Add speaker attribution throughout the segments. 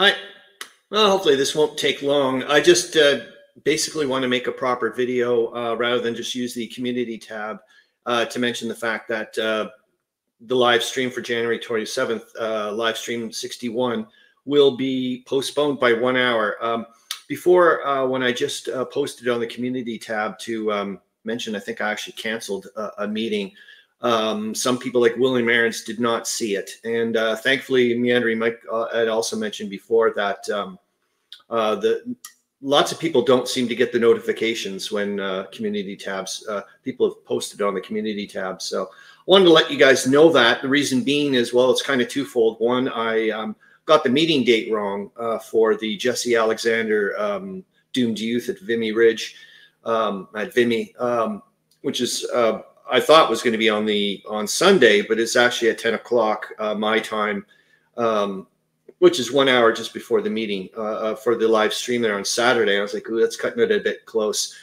Speaker 1: Hi. Well, hopefully this won't take long. I just uh, basically want to make a proper video uh, rather than just use the community tab uh, to mention the fact that uh, the live stream for January 27th, uh, live stream 61, will be postponed by one hour. Um, before, uh, when I just posted on the community tab to um, mention, I think I actually canceled a, a meeting. Um, some people like William Aarons did not see it. And uh, thankfully, Meandering Mike uh, had also mentioned before that um, uh, the lots of people don't seem to get the notifications when uh, community tabs, uh, people have posted on the community tab. So I wanted to let you guys know that. The reason being is, well, it's kind of twofold. One, I um, got the meeting date wrong uh, for the Jesse Alexander um, Doomed Youth at Vimy Ridge, um, at Vimy, um, which is I thought was going to be on the on Sunday, but it's actually at 10 o'clock uh, my time, um, which is one hour just before the meeting uh, uh, for the live stream there on Saturday. I was like, ooh, that's cutting it a bit close.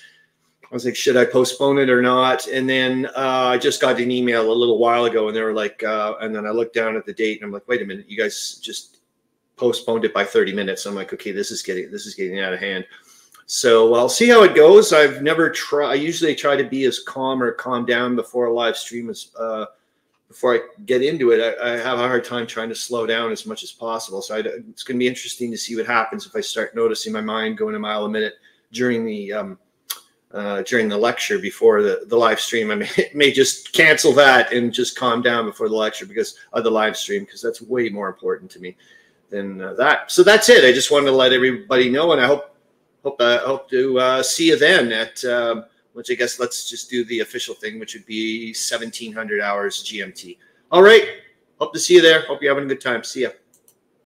Speaker 1: I was like, should I postpone it or not? And then uh, I just got an email a little while ago, and they were like, uh, and then I looked down at the date, and I'm like, wait a minute, you guys just postponed it by 30 minutes. I'm like, okay, this is getting this is getting out of hand. So I'll see how it goes. I've never tried. I usually try to be as calm or calm down before a live stream as uh, before I get into it. I, I, have a hard time trying to slow down as much as possible. So I, it's going to be interesting to see what happens if I start noticing my mind going a mile a minute during the um, uh, during the lecture before the, the live stream. I may, may just cancel that and just calm down before the lecture because of the live stream because that's way more important to me than uh, that. So that's it. I just wanted to let everybody know, and I hope hope uh, hope to uh, see you then at um, which I guess let's just do the official thing, which would be 1700 hours GMT. All right. Hope to see you there. Hope you're having a good time. See ya.